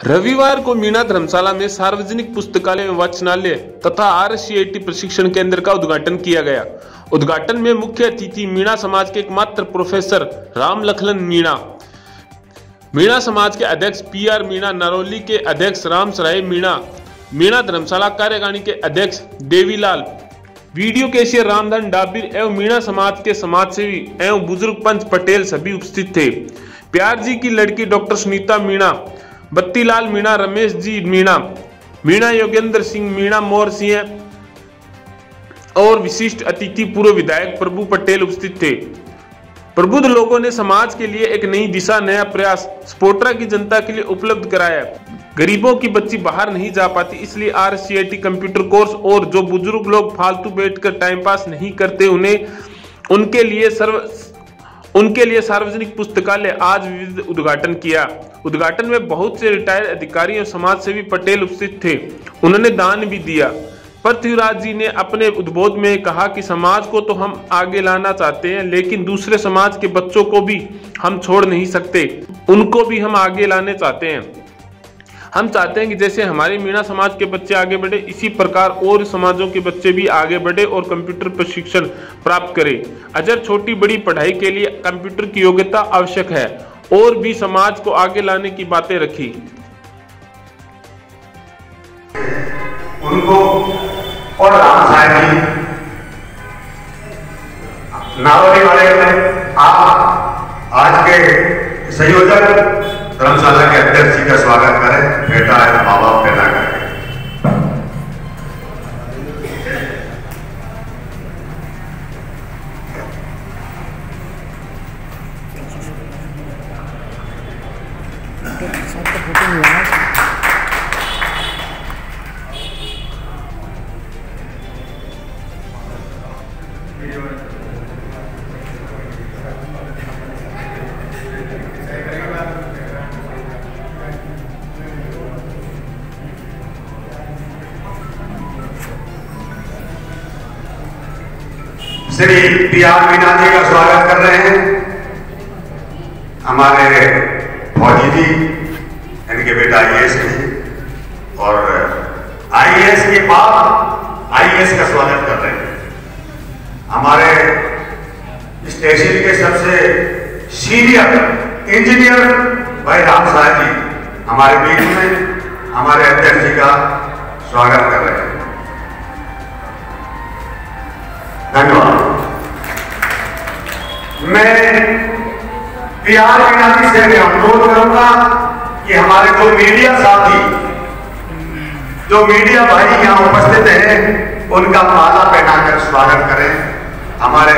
रविवार को मीना धर्मशाला में सार्वजनिक पुस्तकालय वाचनालय तथा आर प्रशिक्षण केंद्र का उद्घाटन किया गया। उद्घाटन में मुख्य अतिथि मीणा समाज के एकमात्र प्रोफेसर राम लखन मीणा मीणा समाज के अध्यक्ष पी आर मीणा, नरौली के अध्यक्ष राम सराय मीणा मीणा धर्मशाला कार्यकारिणी के अध्यक्ष देवीलाल, वीडियो केशियर रामधन डाबिर एवं मीणा समाज के समाजसेवी एवं बुज़ुर्ग पंच पटेल सभी उपस्थित थे। प्यार जी की लड़की डॉक्टर सुनीता मीणा बत्तीलाल मीणा, रमेश जी मीणा। मीणा योगेंद्र सिंह, मीणा मोर सिंह और विशिष्ट अतिथि पूर्व विधायक प्रभु पटेल उपस्थित थे। प्रबुद्ध लोगों ने समाज के लिए एक नई दिशा, नया प्रयास, स्पोर्ट्रा की जनता के लिए उपलब्ध कराया। गरीबों की बच्ची बाहर नहीं जा पाती, इसलिए आर कंप्यूटर कोर्स और जो बुज़ुर्ग लोग फालतू बैठकर टाइम पास नहीं करते, उन्हें उनके लिए सर्व उनके लिए सार्वजनिक पुस्तकालय आज विविध उद्घाटन किया। उद्घाटन में बहुत से रिटायर्ड अधिकारी और समाज सेवी पटेल उपस्थित थे। उन्होंने दान भी दिया। पृथ्वीराज जी ने अपने उद्बोध में कहा कि समाज को तो हम आगे लाना चाहते हैं, लेकिन दूसरे समाज के बच्चों को भी हम छोड़ नहीं सकते। उनको भी हम आगे लाने चाहते हैं। हम चाहते हैं कि जैसे हमारे मीणा समाज के बच्चे आगे बढ़े, इसी प्रकार और समाजों के बच्चे भी आगे बढ़े और कंप्यूटर प्रशिक्षण प्राप्त करें। अजर छोटी बड़ी पढ़ाई के लिए कंप्यूटर की योग्यता आवश्यक है और भी समाज को आगे लाने की बातें रखी। उनको और राम साहेब जी वाले आप आज के संयोजक धर्मशाला के अध्यक्ष जी का स्वागत करें बेटा है माँ बाप पैदा करें। श्री पी आर मीना जी का स्वागत कर रहे हैं। हमारे फौजी जी, इनके बेटा आईएएस हैं। और आईएएस के बाद आईएएस का स्वागत कर रहे हैं। हमारे स्टेशन के सबसे सीनियर इंजीनियर भाई राम साहब जी हमारे बीच में, हमारे अध्यक्ष जी का स्वागत कर रहे हैं। धन्यवाद। मैं प्यार मीनाजी से अनुरोध करूँगा कि हमारे जो मीडिया साथी, जो मीडिया भाई यहाँ उपस्थित हैं, उनका माला पहनाकर स्वागत करें। हमारे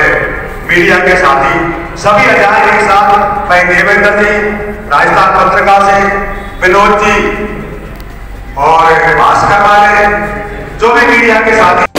मीडिया के साथी, सभी अजाय एक साथ, भाई देवेंद्र जी, राजस्थान पत्रिका से, विनोद जी, और भास्कर वाले, जो भी मीडिया के साथी